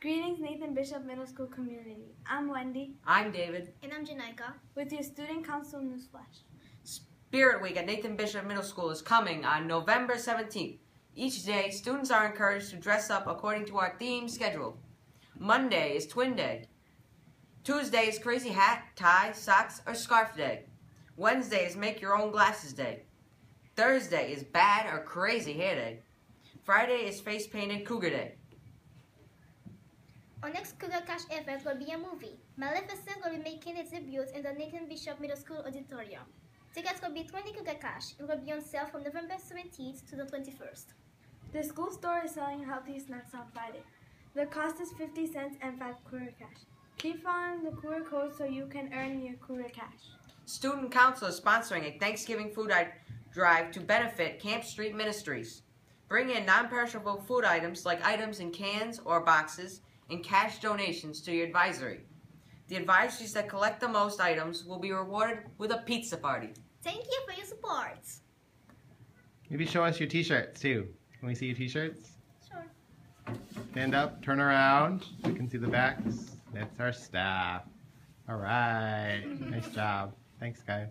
Greetings, Nathan Bishop Middle School community. I'm Wendy I'm David. And I'm Janaika. with your Student Council Newsflash. Spirit Week at Nathan Bishop Middle School is coming on November 17th. Each day, students are encouraged to dress up according to our theme schedule. Monday is Twin Day. Tuesday is Crazy Hat, Tie, Socks, or Scarf Day. Wednesday is Make Your Own Glasses Day. Thursday is Bad or Crazy Hair Day. Friday is Face Painted Cougar Day. Our next Cougar Cash event will be a movie. Maleficent will be making its debut in the Nathan Bishop Middle School auditorium. Tickets will be 20 Cougar Cash and will be on sale from November 17th to the 21st. The school store is selling healthy snacks on Friday. The cost is 50 cents and 5 Cougar Cash. Keep following the Cougar code so you can earn your Cougar Cash. Student Council is sponsoring a Thanksgiving food i- drive to benefit Camp Street Ministries. Bring in non-perishable food items like items in cans or boxes and cash donations to your advisory. The advisories that collect the most items will be rewarded with a pizza party. Thank you for your support. Maybe show us your t-shirts too. Can we see your t-shirts? Sure. Stand up, turn around. We can see the backs. That's our staff. All right. Nice job. Thanks, guys.